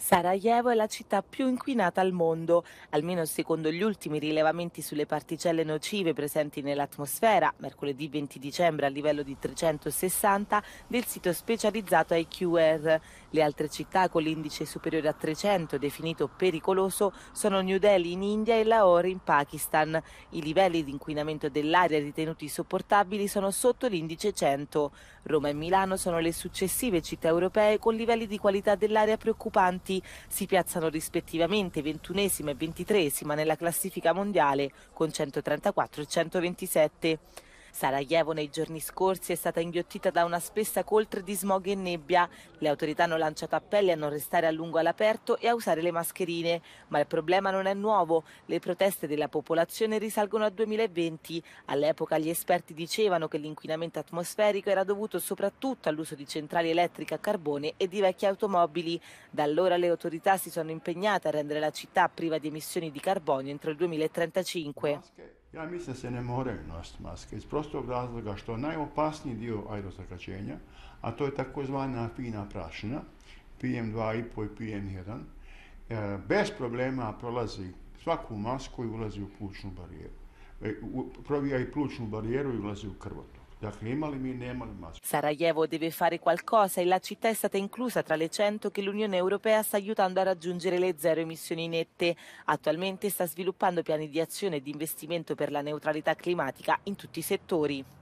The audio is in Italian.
Sarajevo è la città più inquinata al mondo, almeno secondo gli ultimi rilevamenti sulle particelle nocive presenti nell'atmosfera, mercoledì 20 dicembre a livello di 360 del sito specializzato IQR. Le altre città con l'indice superiore a 300 definito pericoloso sono New Delhi in India e Lahore in Pakistan. I livelli di inquinamento dell'aria ritenuti sopportabili sono sotto l'indice 100. Roma e Milano sono le successive città europee con livelli di qualità dell'aria preoccupanti Uniti si piazzano rispettivamente ventunesima e ventitresima nella classifica mondiale con 134 e 127. Sarajevo nei giorni scorsi è stata inghiottita da una spessa coltre di smog e nebbia. Le autorità hanno lanciato appelli a non restare a lungo all'aperto e a usare le mascherine. Ma il problema non è nuovo. Le proteste della popolazione risalgono al 2020. All'epoca gli esperti dicevano che l'inquinamento atmosferico era dovuto soprattutto all'uso di centrali elettriche a carbone e di vecchie automobili. Da allora le autorità si sono impegnate a rendere la città priva di emissioni di carbonio entro il 2035. Ja mislim da se ne moraju nositi maske iz prostog razloga što najopasniji dio aerozagađenja, a to je takozvana fina prašina, PM2,5 i PM1, e, bez problema prolazi svaku masku i ulazi u plućnu barijeru. E, provija i plućnu barijeru i ulazi u krvotok. Sarajevo deve fare qualcosa e la città è stata inclusa tra le 100 che l'Unione Europea sta aiutando a raggiungere le zero emissioni nette. Attualmente sta sviluppando piani di azione e di investimento per la neutralità climatica in tutti i settori.